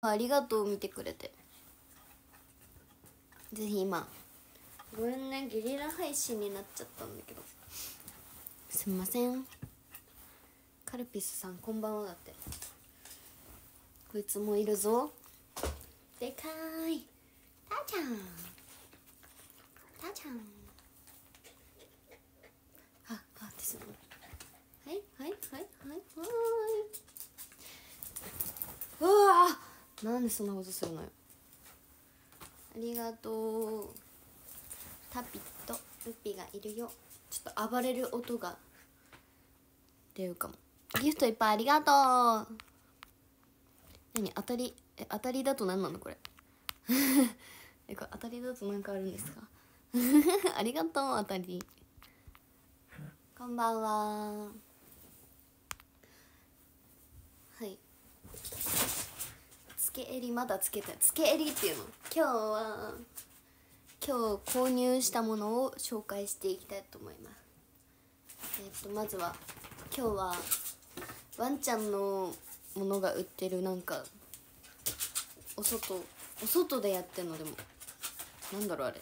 ありがとう見てくれて。ぜひ今ごめんねゲリラ配信になっちゃったんだけど。すんません。カルピスさんこんばんはだって。こいつもいるぞ。でかい。たーちゃん。たーちゃん。ああですよはいはいはいはいはい。うわなんでそんなことするのよ。ありがとう。タピとルピがいるよ。ちょっと暴れる音が出るかも。ギフトいっぱいありがとう。何？当たり？え当たりだと何なのこれ？えこれ当たりだと何かあるんですか？ありがとう当たり。こんばんは。はい。け襟まだつけてつけ襟っていうの。今日は今日購入したものを紹介していきたいと思います。えっとまずは今日はワンちゃんのものが売ってるなんかお外お外でやってんのでもなんだろうあれ。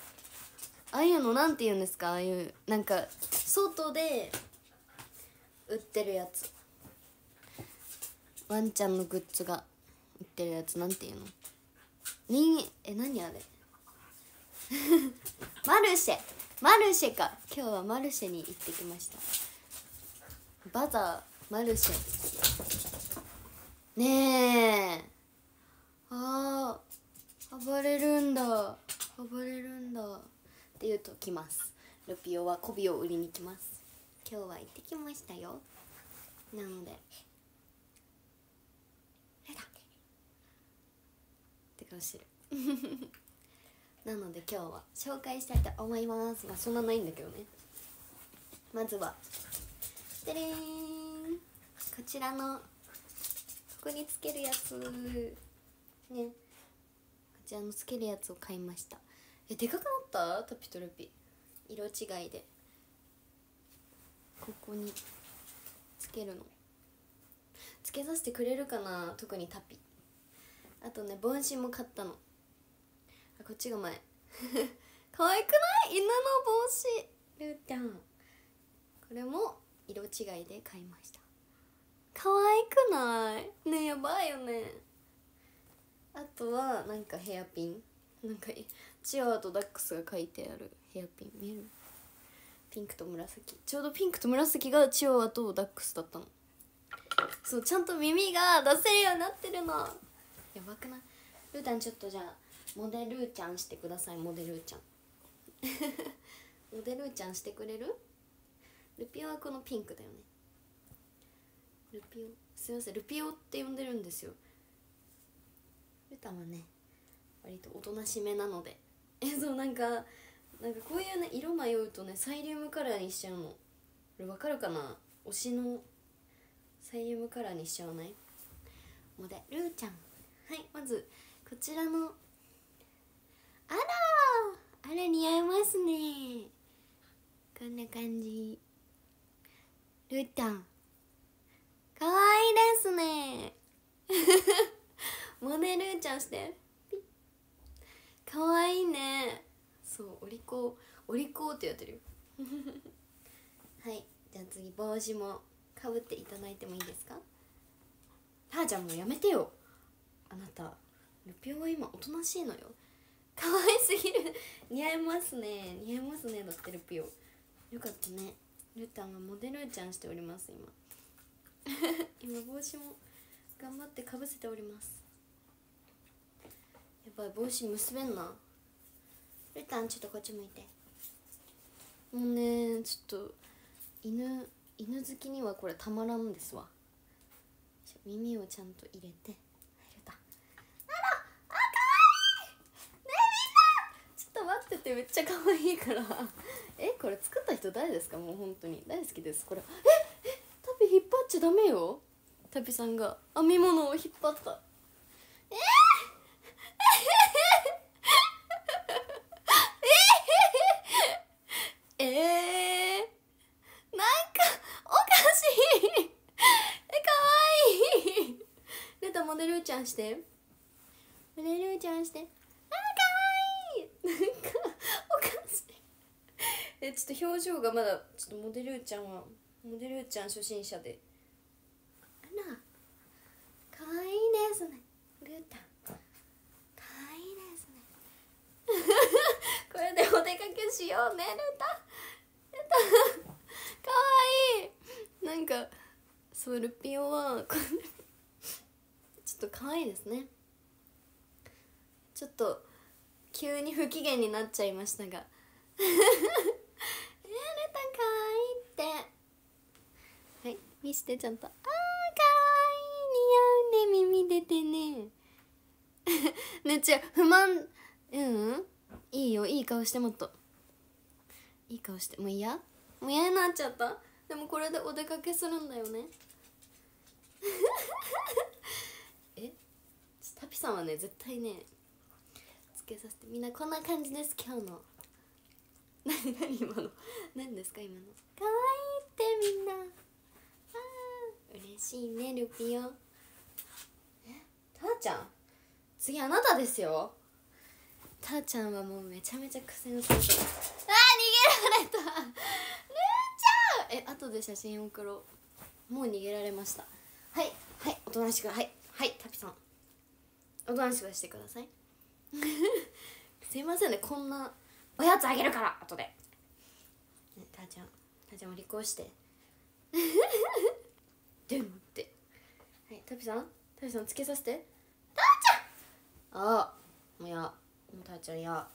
ああいうのなんて言うんですか？ああいうなんか外で売ってるやつ。ワンちゃんのグッズが。ってるやつなんていうの？にえ何あれ？マルシェ。マルシェか。今日はマルシェに行ってきました。バザーマルシェ。ねえ。あー暴れるんだ。暴れるんだ。って言うと来ます。ルピオは媚びを売りに来ます。今日は行ってきましたよ。なのでえだって顔してる。なので今日は紹介したいと思います。まあそんなないんだけどね。まずはでれんこちらのここにつけるやつ。ね。こちらのつけるやつを買いました。えでかくなった？タピとルピ。色違いで。ここにつけるの。つけさせてくれるかな？特にタピ。あとね帽子も買ったの。あこっちが前。可愛くない？犬の帽子。ルーちゃん。これも色違いで買いました。可愛くない？ねやばいよね。あとはなんかヘアピン。なんかチワワとダックスが書いてある。ヘアピン。見える？ピンクと紫。ちょうどピンクと紫がチワワとダックスだったの。そうちゃんと耳が出せるようになってるの。やばくない？ルータンちょっとじゃあモデルーちゃんしてくださいモデルーちゃん。モデルーちゃんしてくれる？ルピオはこのピンクだよね。ルピオすいませんルピオって呼んでるんですよ。ルタンはね割とおとなしめなので。えそうなんかなんかこういうね色迷うとねサイリウムカラーにしちゃうの。これわかるかな？推しのサイリウムカラーにしちゃわない？モデルーちゃん。はいまずこちらの。あらあら似合いますね。こんな感じ。ルーちゃんかわいいですね。モデルーちゃんして。ピッかわいいね。そうお利口。お利口ってやってるよ。はいじゃあ次帽子もかぶっていただいてもいいですか？たーちゃんもうやめてよ。あなたルピオは今おとなしいのよ。可愛すぎる。似合いますね。似合いますね。だってルピオ。よかったね。ルタンがモデルちゃんしております今。今帽子も頑張ってかぶせております。やばい帽子結べんな。ルタンちょっとこっち向いて。もうねちょっと犬犬好きにはこれたまらんですわ。耳をちゃんと入れて入れたあらあかわいいねえみんなちょっててめっちゃ可愛いから。えこれ作った人誰ですか？もう本当に。大好きです。これ。ええタピ引っ張っちゃダメよ。タピさんが。編み物を引っ張った。えー、えー、えー、なんかおかしい。えかわい。いルタモデルちゃんして。モデルちゃんしてあーかわいいなんかおかしいえちょっと表情がまだちょっとモデルちゃんはモデルちゃん初心者で。あらかわいいですねルータかわいいですね これでお出かけしようねルータルータ。かわいい。なんかそうルピオはちょっと可愛いですね。ちょっと急に不機嫌になっちゃいましたがえー、ルタ可愛いって。はい見してちゃんと。あー可愛い似合うね耳出てね。ね違う。不満。うん。いいよ。いい顔してもっと。いい顔して。もう嫌？もう嫌になっちゃった？でもこれでお出かけするんだよね。え？タピさんはね絶対ねつけさせて。みんなこんな感じです今日の。何何今の？何ですか今の？可愛いってみんな。あ嬉しいねルピオ。え？たーちゃん？次あなたですよ。たーちゃんはもうめちゃめちゃ苦戦する。あー逃げられた。ルーちゃん！え後で写真送ろう。もう逃げられました。はいはいおとなしくはいはいタピさん。おとなしくしてください。すいませんねこんなおやつあげるから後で、ね、たーちゃんたーちゃんも離婚して。でもって。はいタピさんタピさんつけさせて。たーちゃん。ああもうやもうたーちゃんや。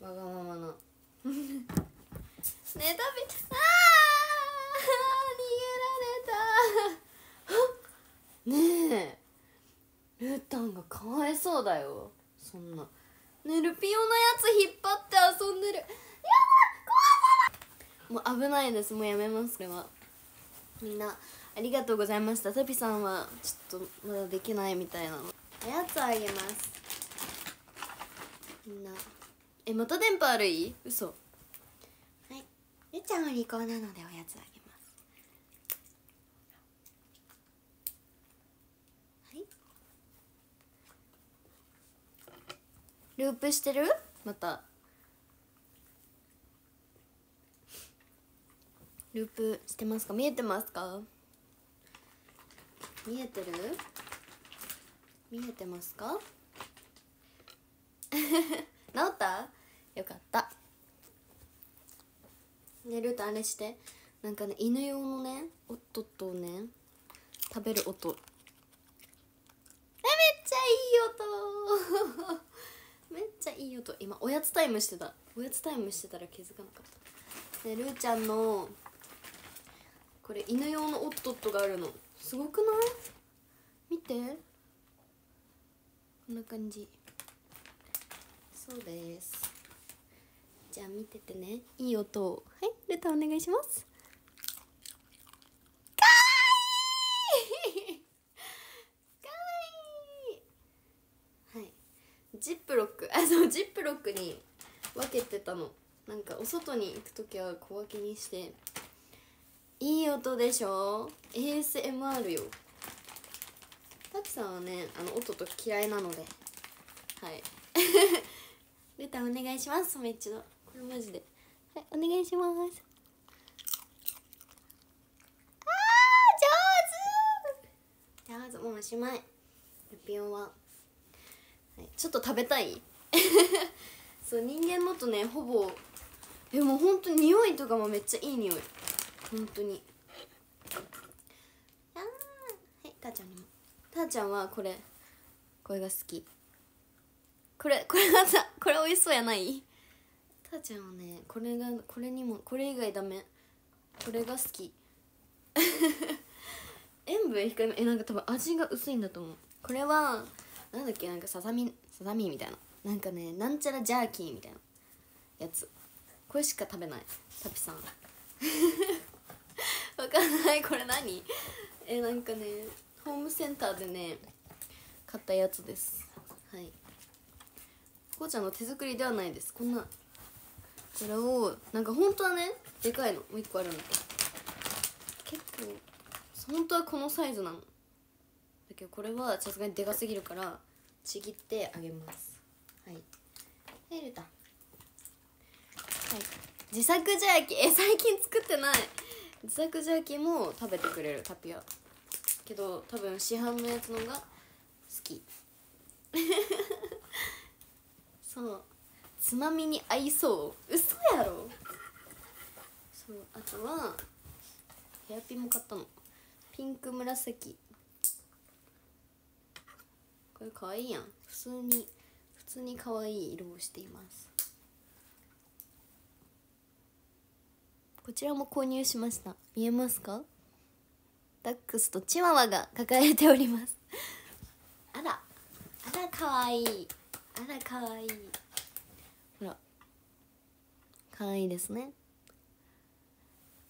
わがままな ねえタピあー逃げられた。ねえ。ルータンがかわいそうだよ。そんな。ねルピオのやつ引っ張って遊んでる。やだ怖さもう危ないですもうやめますこれは。みんなありがとうございました。タピさんはちょっとまだできないみたいなの。おやつあげます。みんな。えまた電波悪い？嘘。はい。ゆちゃんは離婚なのでおやつあげますはいループしてる？また。ループしてますか？見えてますか？見えてる？見えてますか？治った？よかった。寝るとあれして。なんかね犬用のねおっとっとをね食べる音。えめっちゃいい音。ちゃいい音。今おやつタイムしてた。おやつタイムしてたら気づかなかった。でルーちゃんのこれ犬用のおっとっとがあるの。すごくない？見て。こんな感じ。そうです。じゃあ見ててね。いい音。をはいルタお願いします。かわいい！かわいい！はい。ジップロック。そうジップロックに分けてたの。なんかお外に行く時は小分けにしていい音でしょ？ASMR よ。タキさんはねあの音と嫌いなので。はい。ルタお願いします。めっちゃ。これマジで。はいお願いします。あー上手。上手。もうおしまい。ルピオンは、はい、ちょっと食べたい？そう人間のとねほぼでもほんと匂いとかもめっちゃいい匂い。本当に。あーはいたーちゃんにも。たーちゃんはこれこれが好き。これこれがさこれ美味しそうやない？たーちゃんはねこれがこれにもこれ以外ダメ。これが好き。塩分控えめ。えなんか多分味が薄いんだと思う。これはなんだっけなんかささみささみみたいななんかねなんちゃらジャーキーみたいなやつ。これしか食べない。タピさん。わかんない。これ何？えなんかねホームセンターでね買ったやつです。はい。こうちゃんの手作りではないです。こんなこれをなんか本当はねでかいの。もう一個あるんだけど結構本当はこのサイズなの。だけどこれはさすがにでかすぎるからちぎってあげます。はい。はいルタ。はい。自作ジャーキーえ最近作ってない。自作ジャーキーも食べてくれるタピアけど多分市販のやつのが好き。そう。つまみに合いそう。嘘やろ。そう。あとはヘアピンも買ったの。ピンク紫。これかわいいやん。普通に通に可愛い色をしています。こちらも購入しました。見えますか？ダックスとチワワが抱えております。あらあらかわい。いあらかわい。いほら。かわいいですね。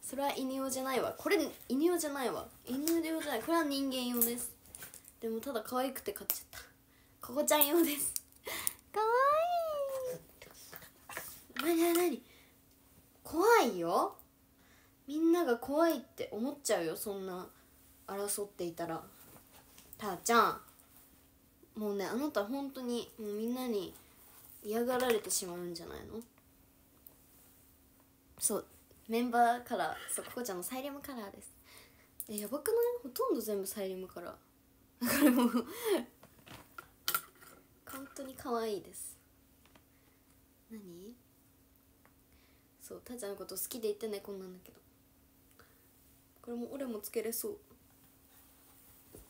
それは犬用じゃないわ。これ犬用じゃないわ。犬用じゃない。これは人間用です。でもただ可愛くて買っちゃった。ここちゃん用です。かわいい。なになに？怖いよ。みんなが怖いって思っちゃうよそんな争っていたら。たーちゃん。もうねあなた本当にもうみんなに嫌がられてしまうんじゃないの？そう。メンバーカラー。そうここちゃんのサイリウムカラーです。えやばくないほとんど全部サイリウムカラー。だからもう本当に可愛いです。何？そうたーちゃんのこと好きで言ってねこんなんだけど。これも俺もつけれそう。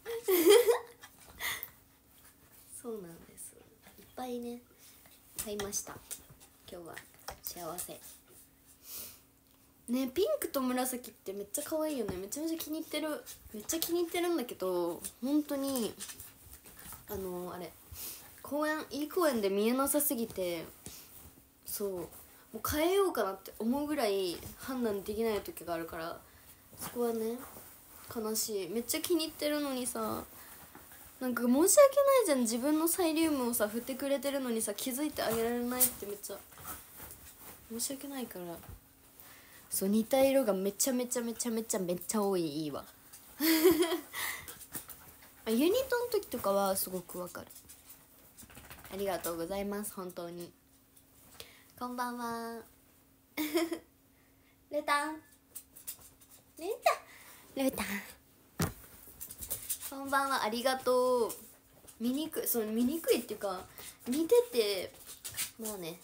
そうなんです。いっぱいね買いました。今日は幸せ。ねピンクと紫ってめっちゃ可愛いよね。めちゃめちゃ気に入ってる。めっちゃ気に入ってるんだけど本当にあのあれ公園いい公園で見えなさすぎてそうもう変えようかなって思うぐらい判断できない時があるからそこはね悲しい。めっちゃ気に入ってるのにさなんか申し訳ないじゃん。自分のサイリウムをさ振ってくれてるのにさ気づいてあげられないってめっちゃ申し訳ないから。そう似た色がめちゃめちゃめちゃめちゃめちゃ多いいいわ ユニットの時とかはすごくわかる。ありがとうございます本当に。こんばんは。レタン。レタンレタンこんばんは。ありがとう。醜い。そう醜いっていうか似ててまあね。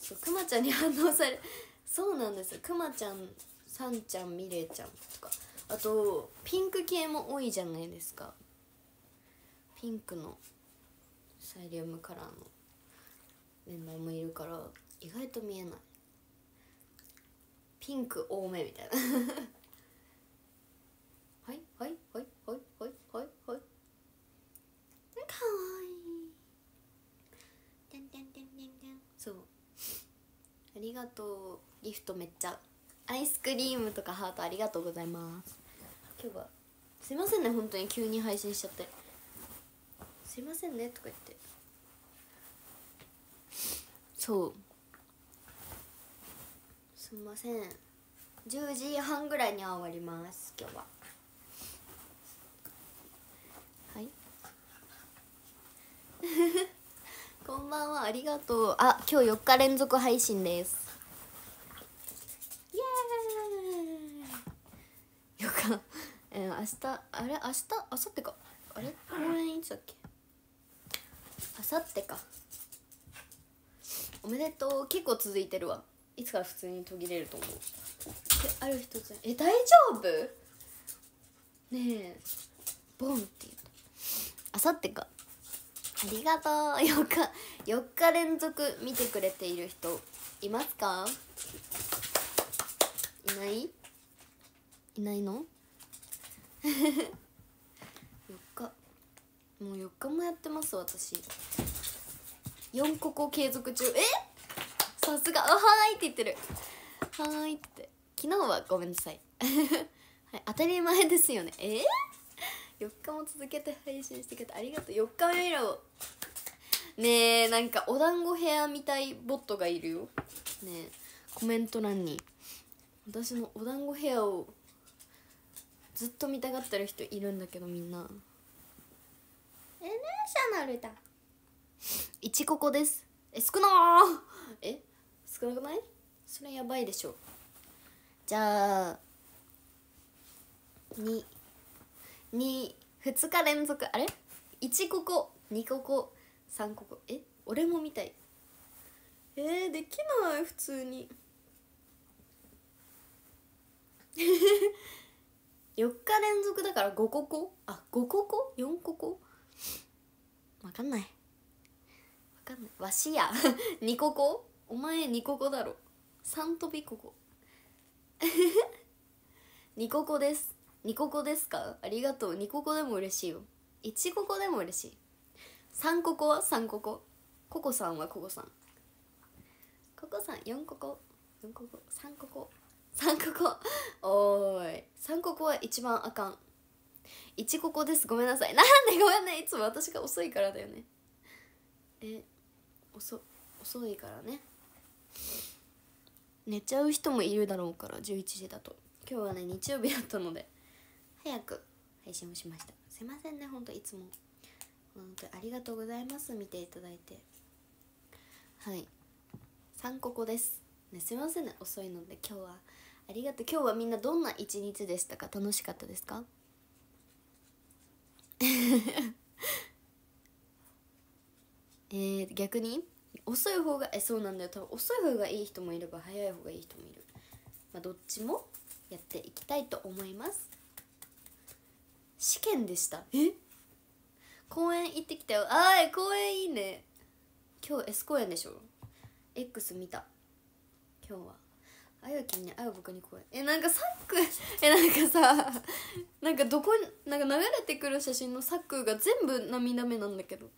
そうくまちゃんに反応されそうなんですくまちゃんさんちゃんみれちゃんとか。あとピンク系も多いじゃないですか。ピンクの。サイリウムカラーのメンバーもいるから意外と見えない。ピンク多めみたいな。はいはいはいはいはいはいはい。かわいい。てんてんてんてんてんそう。ありがとう。ギフトめっちゃ。アイスクリームとかハートありがとうございます。今日はすいませんね本当に急に配信しちゃって。すいませんねとか言って。そうすいません。10時半ぐらいには終わります今日は。はい。こんばんはありがとう。あ今日4日連続配信です。イエーイ。よかえー、明日あれ明日？明後日か。あれ？公演いつだっけ？明後日か。おめでとう結構続いてるわ。いつから普通に途切れると思う？えある一つえ大丈夫？ねえ。ボンって言うと。あさってか。ありがとう。4日4日連続見てくれている人。いますか？いない？いないの？4日。もう4日もやってます私。4個継続中。え？さすが。あはーい。って言ってる。はーい。って昨日はごめんなさい。はい当たり前ですよね。え？ー、4日も続けて配信してくれてありがとう。4日目見ろねえなんかお団子ヘアみたいボットがいるよ。ねえコメント欄に。私のお団子ヘアを。ずっと見たがってる人いるんだけどみんな。エネシャナルだいちここです。え少なえ少なくない？それやばいでしょ。じゃあ2 2 2日連続あれ？1ここ2ここ3ここ。え俺も見たい。えー、できない普通に。4日連続だから5ここ？あ5ここ？4ここ？わかんない。かんない。わしや。2ここ？お前2ここだろ。3飛びここ。2ここです。2ここですか？ありがとう。2ここでも嬉しいよ。1ここでも嬉しい。3ここは？3ここ。ココさんはココさん。ココさん4ここ。4ここ。3ここ。3ここ。おーい。3ここは一番あかん。1ここです。ごめんなさい。なんでごめんね。いつも私が遅いからだよね。え遅遅いからね。寝ちゃう人もいるだろうから11時だと。今日はね日曜日だったので。早く配信をしました。すいませんねほんといつも。本当ありがとうございます見ていただいて。はい。3ここです。ねすいませんね遅いので。今日はありがとう。今日はみんなどんな一日でしたか？楽しかったですか？えー、逆に遅い方がえそうなんだよ。多分遅い方がいい人もいれば早い方がいい人もいる。まあどっちもやっていきたいと思います。試験でした。え？公園行ってきたよ。あー公園いいね。今日 S 公園でしょ？X 見た。今日は。あゆきに会う僕に公園。えなんかサック えなんかさなんかどこになんか流れてくる写真のサックが全部涙目なんだけど。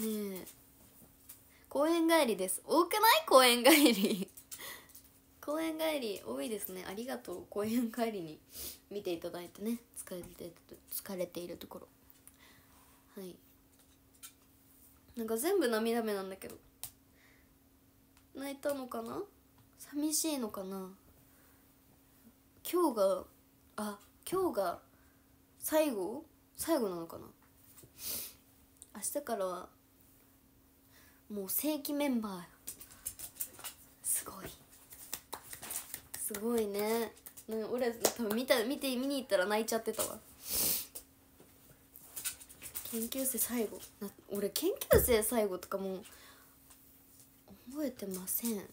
ねえ。公園帰りです。多くない？公園帰り。公園帰り多いですね。ありがとう。公園帰りに見ていただいてね。疲れて疲れているところ。はい。なんか全部涙目なんだけど。泣いたのかな？寂しいのかな？今日があ今日が最後？最後なのかな？明日からはもう正規メンバーすごい。すごいね。ね俺多分見た見て見に行ったら泣いちゃってたわ。研究生最後。な俺研究生最後とかもう覚えてません。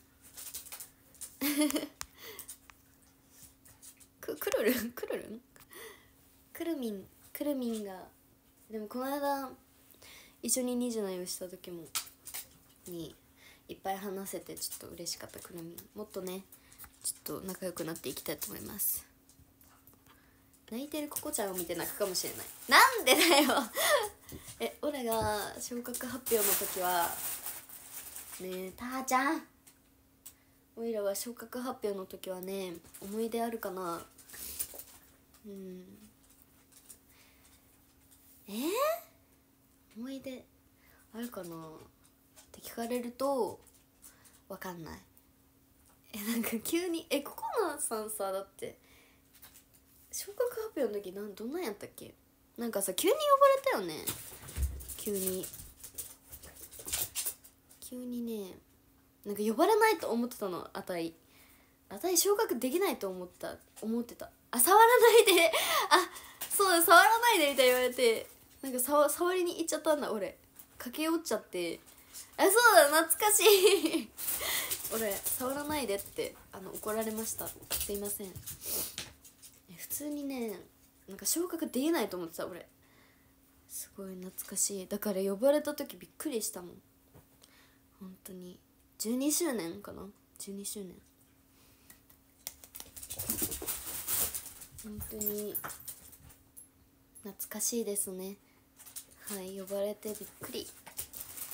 くくるるん？くるるん？くるみんくるみんが。でもこの間一緒に27をした時もにいっぱい話せてちょっと嬉しかった。くるみもっとねちょっと仲良くなっていきたいと思います。泣いてるココちゃんを見て泣くかもしれない。なんでだよ！え俺が昇格発表の時はねえたーちゃん。おいらは昇格発表の時はね思い出あるかな。うん。えー、思い出あるかな。聞かれるとわかんない。えなんか急にえココナさんさだって昇格発表の時なんどんなんやったっけ？なんかさ急に呼ばれたよね。急に。急にねなんか呼ばれないと思ってたのあたい。あたい昇格できないと思った。思ってた。あ触らないで。あそうだ触らないでみたいに言われて。なんか触りに行っちゃったんだ俺。駆け寄っちゃって。あそうだ懐かしい。俺触らないでってあの怒られました。すいません。普通にねなんか昇格できないと思ってた俺。すごい懐かしい。だから呼ばれた時びっくりしたもん。本当に。12周年かな？12周年。本当に。懐かしいですね。はい呼ばれてびっくり。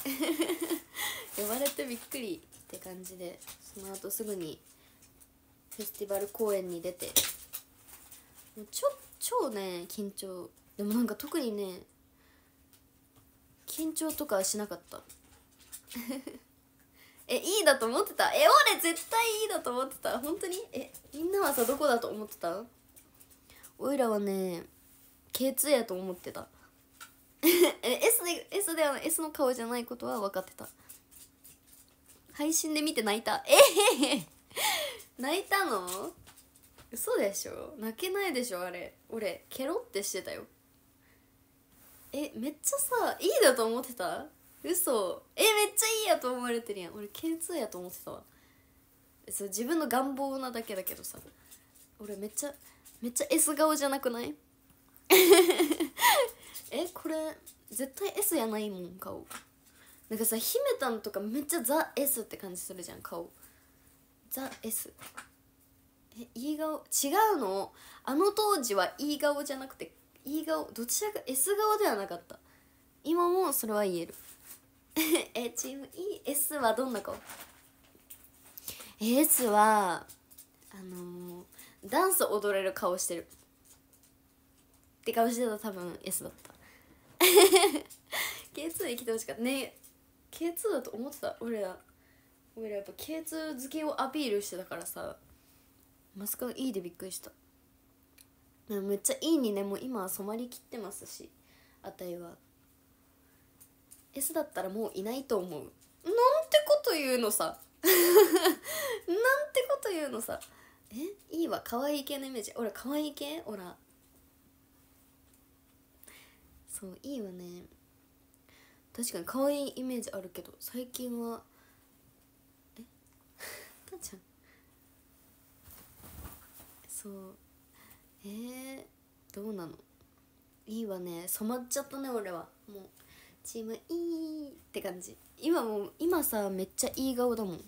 呼ばれてびっくりって感じでその後すぐにフェスティバル公演に出てもうちょ超ね緊張。でもなんか特にね緊張とかはしなかった。えいいだと思ってた？え俺絶対いいだと思ってた。本当に？えみんなはさどこだと思ってた？おいらはね K2 やと思ってた。S で S では S の顔じゃないことは分かってた。配信で見て泣いた。えへへ。泣いたの？嘘でしょ？泣けないでしょあれ。俺ケロってしてたよ。えめっちゃさいいだと思ってた？嘘。えめっちゃいいやと思われてるやん。俺 K2 やと思ってたわ。そう自分の願望なだけだけどさ。俺めっちゃめっちゃ S 顔じゃなくない？えこれ絶対 S やないもん顔。なんかさ姫たんとかめっちゃザ・ S って感じするじゃん顔。ザ・ S えいい顔。違うの？あの当時はいい顔じゃなくていい顔。どちらか S 顔ではなかった。今もそれは言える。えチーム ES はどんな顔？S はあのー、ダンス踊れる顔してる。って顔してた多分 S だった。K2 に来てほしかった。ね K2 だと思ってた。俺ら俺らやっぱ K2 好きをアピールしてたからさ。マスカが E でびっくりした。めっちゃいいにねもう今は染まりきってますし。あたいは S だったらもういないと思う。なんてこと言うのさ。なんてこと言うのさ。え？いいわ。可愛い系のイメージ。俺可愛い系？ほらそういいわね。確かに可愛いイメージあるけど最近はえ？たちゃん？そう。えー、どうなの？いいわね。染まっちゃったね俺は。もうチームいいって感じ。今もう今さめっちゃいい顔だもん。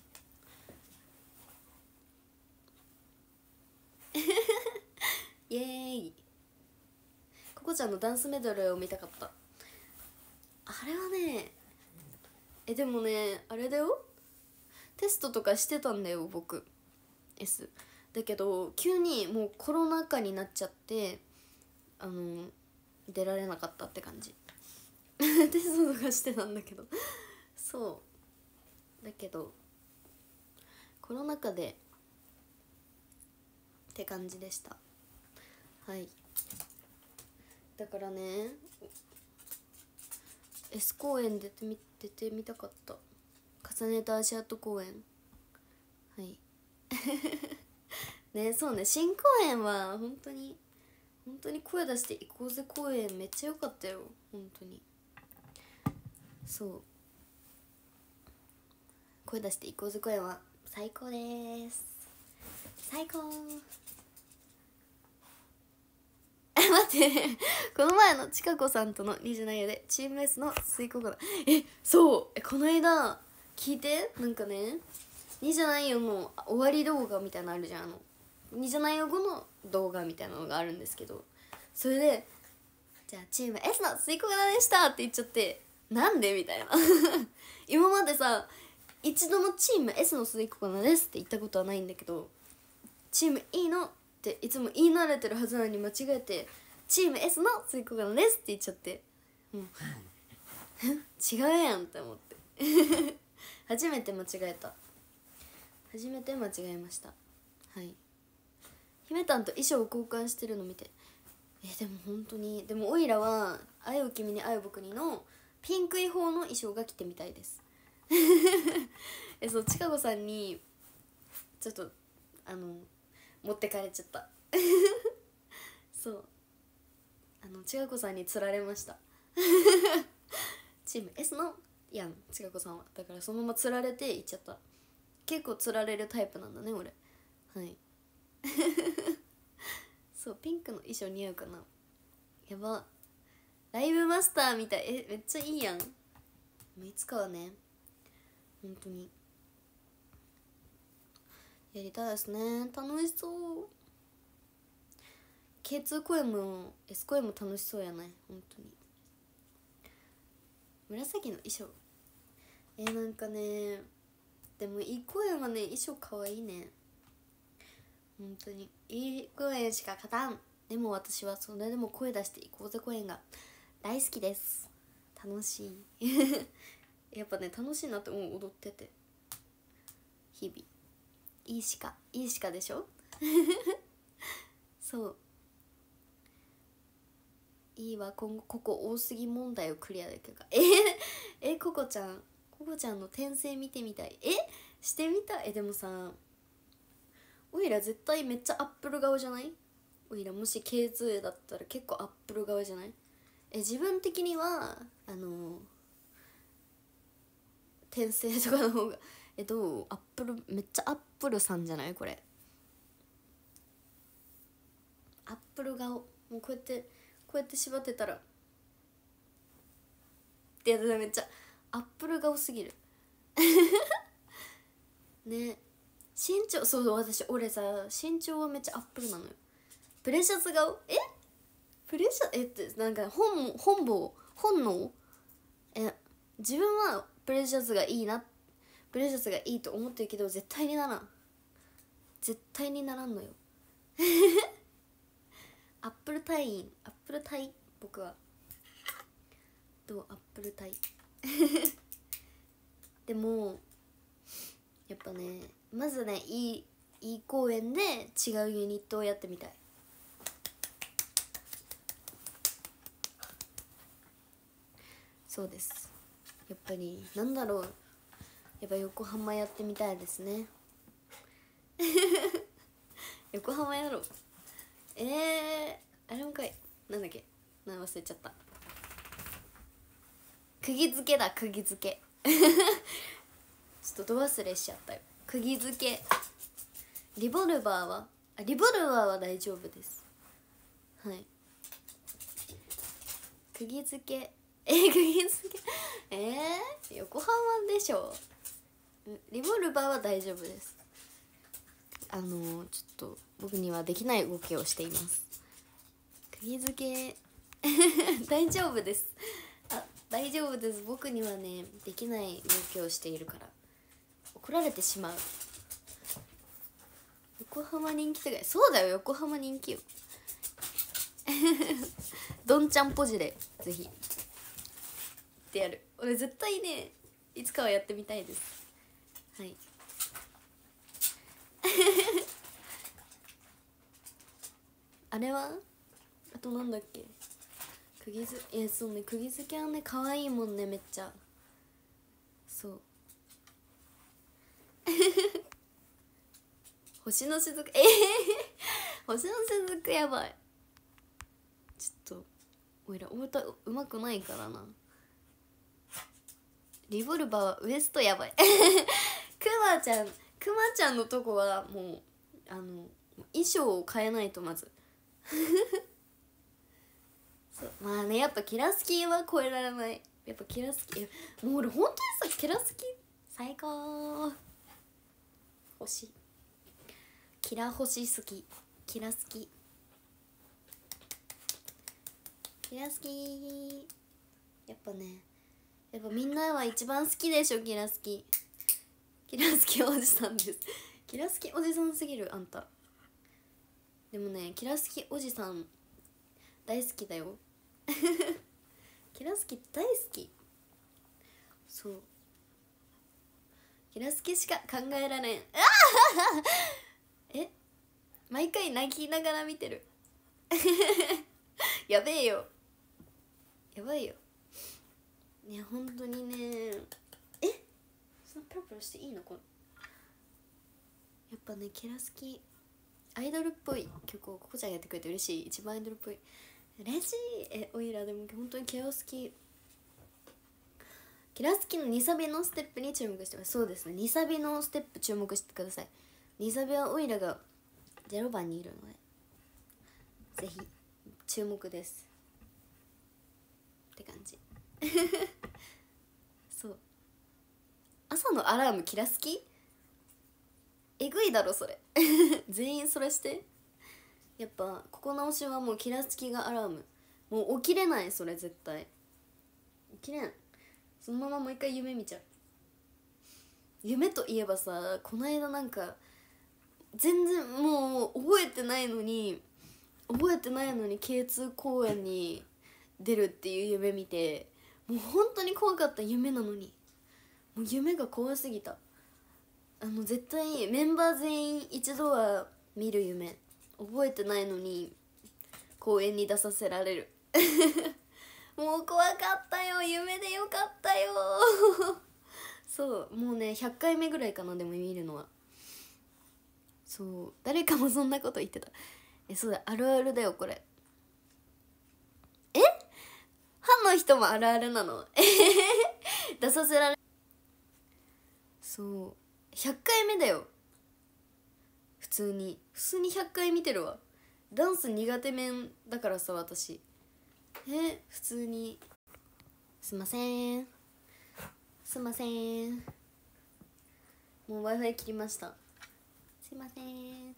イエーイ。コちゃんのダンスメドレーを見たかったあれはねえでもねあれだよテストとかしてたんだよ僕 S だけど急にもうコロナ禍になっちゃってあの出られなかったって感じテストとかしてたんだけどそうだけどコロナ禍でって感じでしたはいだからね S 公演出てみ出てみたかった。重ねた足跡公演はい。ねそうね。新公演は本当に本当に声出していこうぜ公演めっちゃ良かったよ。本当に。そう。声出していこうぜ公演は最高です。最高。待って。この前のちかこさんとの27夜でチーム S の水耕がえそう。この間聞いて？なんかね。27夜の終わり動画みたいなのあるじゃん。あの27夜後の動画みたいなのがあるんですけど。それで「じゃあチーム S の水耕がでした」って言っちゃってなんで？みたいな。今までさ一度もチーム S の水耕がですって言ったことはないんだけどチーム E のっていつも言い慣れてるはずなのに間違えて「チーム S の水耕がです」って言っちゃって。もう 違うやんって思って。初めて間違えた。初めて間違えました。はい。姫たんと衣装を交換してるの見て。えでも本当にでもオイラは「愛を君に愛を僕に」のピンク違法の衣装が着てみたいです。えそうちかごさんにちょっとあの持ってかれちゃった。そう。あのちかこさんに釣られました。チーム S のいやちかこさんは。だからそのまま釣られて行っちゃった。結構釣られるタイプなんだね俺。はい。そうピンクの衣装似合うかな。やば。ライブマスターみたい。えめっちゃいいやん。いつかはね。本当に。やりたいですね。楽しそう。K2 声も S 声も楽しそうやない本当に。紫の衣装。えー、なんかねでもいい声はね衣装かわいいね。本当に。いい声しか勝たん。でも私はそれでも声出していこうぜ声が。大好きです。楽しい。やっぱね楽しいなって思う。踊ってて。日々。いいしかいいしかでしょ？そう。いいわ今後ここ多すぎ問題をクリアできるか。ええココちゃん。ココちゃんの転生見てみたい。え？してみたい？えでもさおいら絶対めっちゃアップル顔じゃない？おいらもし K2 だったら結構アップル顔じゃない？え自分的にはあの転生とかの方がえどう？アップルめっちゃアップルさんじゃない？これ。アップル顔。もうこうやってこうやって縛ってたら。ってやつめっちゃアップル顔すぎる。ね。身長そうそう私俺さ身長はめっちゃアップルなのよ。プレシャス顔？え？プレシャえってなんか本本望？本能？え自分はプレシャスがいいなってプレシャスがいいと思ってるけど絶対にならん。絶対にならんのよ。アップル隊員アップル隊僕は。どうアップル隊 でもやっぱねまずねいいいい公園で違うユニットをやってみたい。そうです。やっぱりなんだろう。やっぱ横浜やってみたいですね。横浜やろう。えー、あれもかい。なんだっけ。なん忘れちゃった。釘付けだ釘付け。ちょっとど忘れしちゃったよ。釘付け。リボルバーは？あリボルバーは大丈夫です。はい。釘付け。え釘付け。えー、横浜でしょリボルバーは大丈夫です。あのちょっと僕にはできない動きをしています。釘付け。大丈夫です。あ大丈夫です。僕にはねできない動きをしているから。怒られてしまう。横浜人気高いそうだよ。横浜人気よ。どんちゃんポジでぜひ。ってやる。俺絶対ねいつかはやってみたいです。はい。あれは？あとなんだっけ？釘付いやそうね釘付けはね可愛いもんねめっちゃ。そう。星の雫ええー、星の雫やばい。ちょっとおいらお歌うまくないからな。リボルバーはウエストやばい。まちゃんくまちゃんのとこはもうあの衣装を変えないとまず。そうまあねやっぱキラスキーは超えられない。やっぱキラスキーもう俺本当にさキラスキー最高。星キラ星好きキラ好きキラ好きやっぱねやっぱみんなは一番好きでしょキラ好きキラ好きおじさんです。キラ好きおじさんすぎるあんた。でもねキラ好きおじさん大好きだよ。キラ好き大好き。そう。キラ好きしか考えられん。え？毎回泣きながら見てる。やべえよ。やばいよ。いや本当にね。そんなプロプロしていいのこれやっぱねキラ好きアイドルっぽい曲をここちゃんやってくれて嬉しい。一番アイドルっぽい。嬉しいえおいらでも本当にキラ好きキラ好きの2サビのステップに注目してます。そうですね。2サビのステップ注目してください。2サビはオイラが0番にいるのでぜひ注目です。って感じ。朝のアラームキラ好きえぐいだろそれ。全員それして。やっぱここ直しはもうキラつきがアラーム。もう起きれないそれ絶対。起きれん。そのままもう一回夢見ちゃう。夢といえばさこの間なんか全然もう覚えてないのに覚えてないのに K2 公演に出るっていう夢見てもう本当に怖かった夢なのに。もう夢が怖すぎた。あの絶対メンバー全員一度は見る夢。覚えてないのに公演に出させられる。もう怖かったよ。夢でよかったよ。そう。もうね100回目ぐらいかなでも見るのは。そう。誰かもそんなこと言ってた。えそうだ。あるあるだよこれ。え？歯の人もあるあるなの。出させられそう。100回目だよ。普通に。普通に100回見てるわ。ダンス苦手面だからさ私。え普通に。すいません。すいません。もう w i f i 切りました。すいません。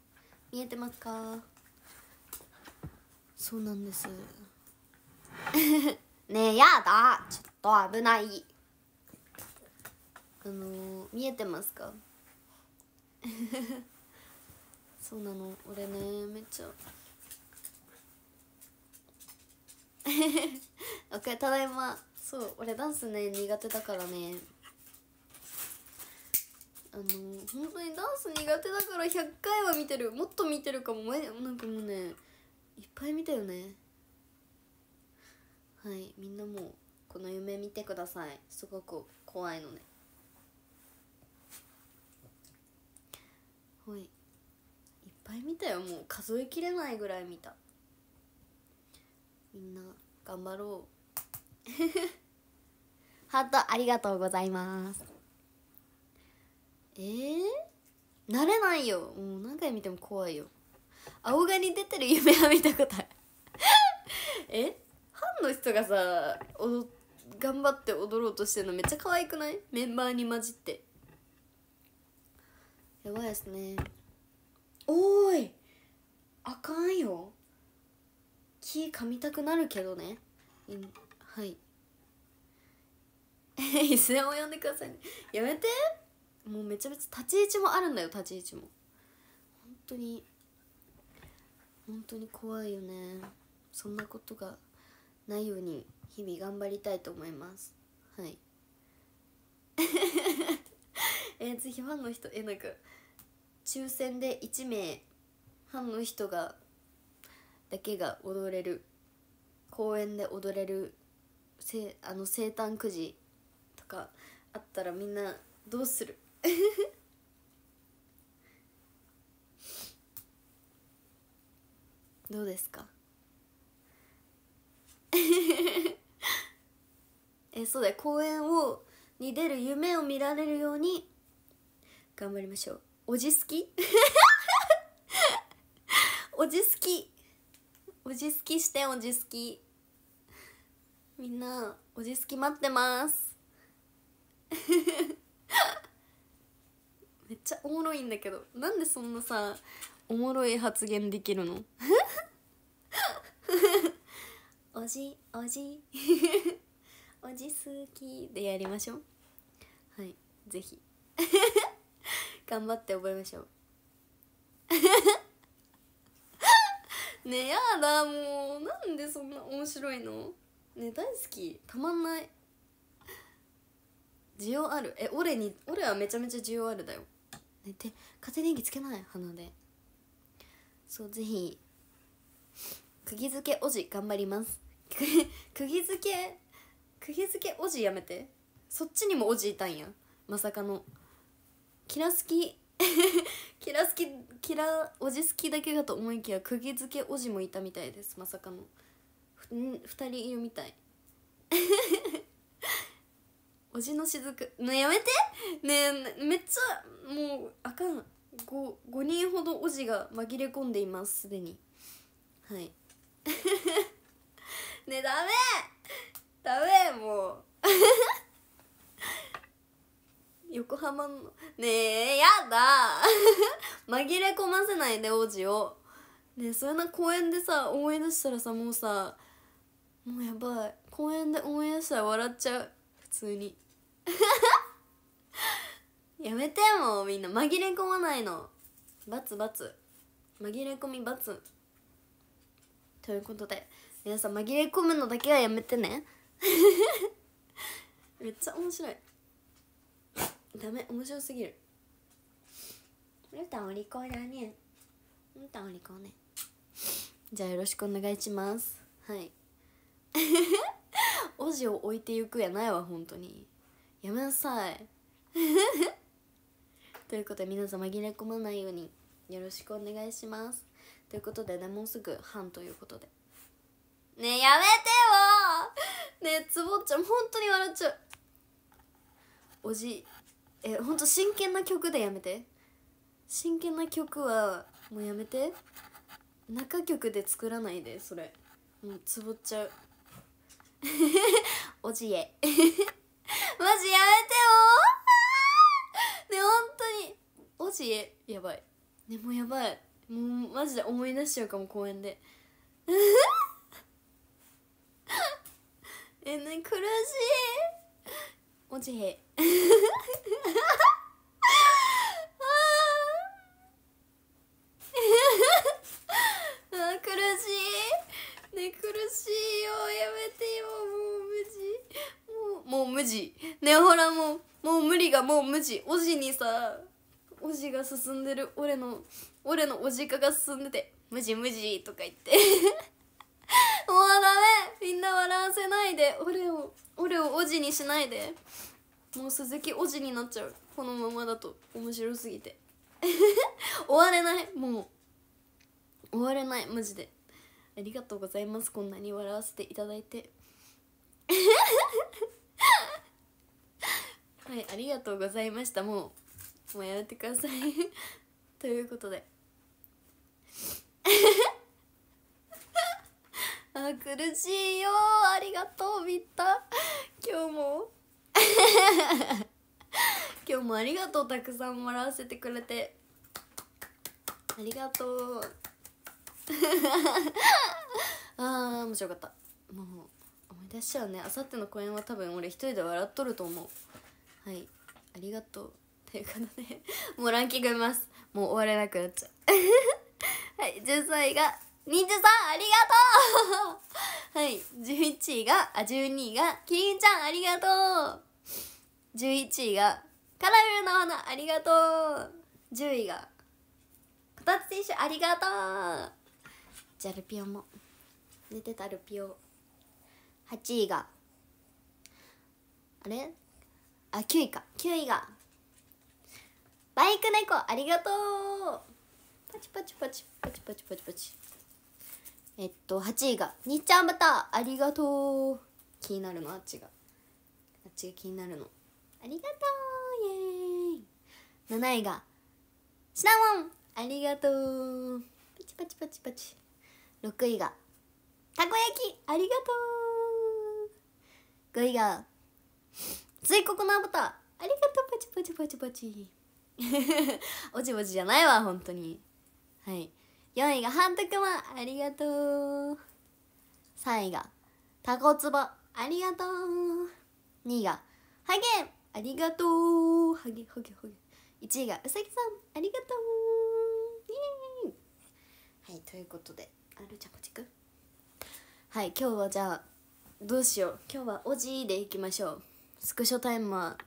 見えてますか？そうなんです。ねえやだ。ちょっと危ない。あのー、見えてますか？そうなの。俺ねめっちゃ。オッケーただいま。そう俺ダンスね苦手だからね。あの本当にダンス苦手だから100回は見てる。もっと見てるかも。なんかもうねいっぱい見たよね。はいみんなもこの夢見てください。すごく怖いのねほいいっぱい見たよ。もう数えきれないぐらい見た。みんな頑張ろう。ハートありがとうございます。えー、慣れないよ。もう何回見ても怖いよ。青ガに出てる夢は見たことある。え？ファンの人がさ頑張って踊ろうとしてるのめっちゃ可愛くない？メンバーに混じって。やばいですね。おーい。あかんよ。木噛みたくなるけどね。はい。え いつでも呼んでくださいね。やめて。もうめちゃめちゃ立ち位置もあるんだよ立ち位置も。本当に。本当に怖いよね。そんなことがないように日々頑張りたいと思います。はい。えー、ぜひファンの人えなんか抽選で1名ファンの人がだけが踊れる公園で踊れるせあの生誕くじとかあったらみんなどうする？どうですか？えそうだよ。公演をに出る夢を見られるように頑張りましょう。おじ好 き？おじ好き。おじ好きしておじ好き。みんなおじ好き待ってます。めっちゃおもろいんだけどなんでそんなさおもろい発言できるの？お じおじ。おじ好きでやりましょう。はいぜひ。頑張って覚えましょう。ねやだもうなんでそんな面白いの？ね大好き。たまんない。需要ある？え俺に俺はめちゃめちゃ需要あるだよ。ねて家庭電気つけない？鼻で。そうぜひ釘付けおじ頑張ります。釘付け釘付けおじやめて。そっちにもおじいたんや。まさかの。キラ好き キラ好きキラおじ好きだけかと思いきや釘付けおじもいたみたいです。まさかの。2人いるみたい。おじのしずく。ねやめて。ねえめっちゃもうあかん。5, 5人ほどおじが紛れ込んでいます。すでに。はい。ねえダメ。ダメもう。横浜のねえやだ。紛れ込ませないで王子を。ねえそんな公園でさ応援出したらさもうさもうやばい。公園で応援したら笑っちゃう。普通に。やめてもうみんな。紛れ込まないの。バツバツ紛れ込みバツということで皆さん紛れ込むのだけはやめてね。めっちゃ面白い。ダメ面白すぎる。ルタお利口だね。ルタお利口ね。じゃあよろしくお願いします。はい。おじを置いてゆくやないわ本当に。やめなさい。ということで皆さん紛れ込まないようによろしくお願いします。ということでねもうすぐ半ということで。ねえやめてよ。ねえつぼっちゃん本当に笑っちゃう。おじえ本当真剣な曲でやめて。真剣な曲はもうやめて。中曲で作らないでそれ。もうつぼっちゃう。おじえ。マジやめてよ。ね本当におじえやばい。ねもうやばい。もうマジで思い出しちゃうかも公園で。えね苦しい。おじへ ね苦しいよ。やめてよ。もう無事。もう無事。ねほらもうもう無理がもう無事。おじにさおじが進んでる。俺の俺のおじかが進んでて「無事無事」とか言って。もうダメ。みんな笑わせないで。俺を俺をおじにしないで。もう鈴木おじになっちゃう。このままだと面白すぎて。終われない。もう。終われない。マジで。ありがとうございます。こんなに笑わせていただいて。はいありがとうございました。もう。もうやめてください。ということで。あ苦しいよ。ありがとうみった今日も。今日もありがとうたくさん笑わせてくれて。ありがとう。あー面白かった。もう思い出しちゃうね。あさっての公演は多分俺一人で笑っとると思う。はい。ありがとう。ということで もうランキング見ます。もう終われなくなっちゃう。はい。13位が忍者さんありがとう。はい。11位があ12位がキリンちゃんありがとう。11位がカラメルの花ありがとう10位がこたつ選手ありがとうじゃルピオも。寝てたルピオ。8位があれ？あ9位か。9位が。バイク猫。ありがとう。パチパチパチ。パチパチパチパチえっと8位が。にっちゃんバターありがとう。気になるのあっちがあっちが。気になるの。ありがとう。イエーイ。7位がシナモン。ありがとう。パチパチパチパチ。6位がたこ焼き。ありがとう。5位が水ココナバター。ありがとう。パチパチパチパチ。おじおじじゃないわ本当に。はい。4位がハントクマありがとう。3位がタコツボ。ありがとう。2位がハゲン。ありがとう。ハゲハゲハゲ1位がうさぎさん。ありがとう。イエーイ。はいということであるちゃんこちくはい今日はじゃあどうしよう。今日はおじでいきましょう。スクショタイムは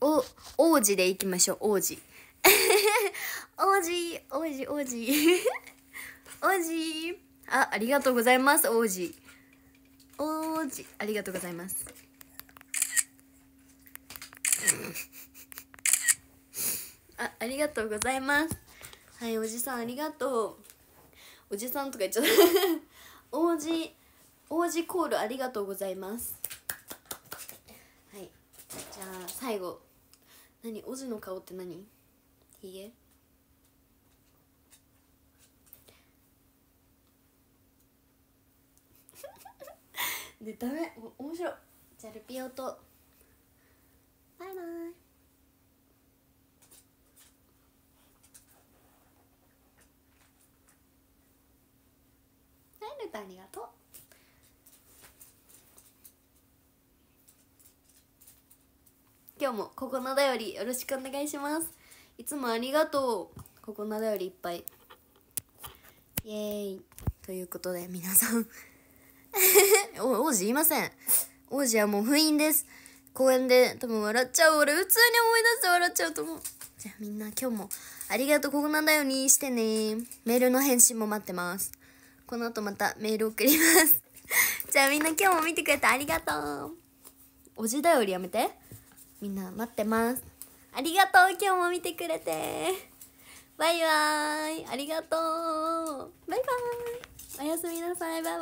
お王子でいきましょう。王子。王子王子王子。王子。あありがとうございます王子。王子。ありがとうございます。あありがとうございます。はいおじさんありがとう。おじさんとか言っちゃった。王子王子コールありがとうございます。はいじゃあ最後。何？王子の顔って何？ひげ？でダメ。面白い。じゃあルピオと。バイバイ。はいルタありがとう。今日もここのだよりよろしくお願いします。いつもありがとう。ここのだよりいっぱい。イエーイ。ということで皆さん。王子いません。王子はもう封印です。公園で多分笑っちゃう。俺普通に思い出して笑っちゃうと思う。じゃあみんな今日もありがとう。こんなんだよにしてね。メールの返信も待ってます。この後またメール送ります。じゃあみんな今日も見てくれてありがとう。おじだよりやめて。みんな待ってます。ありがとう。今日も見てくれて。バイバーイ。ありがとう。バイバーイ。おやすみなさい。バイバイ。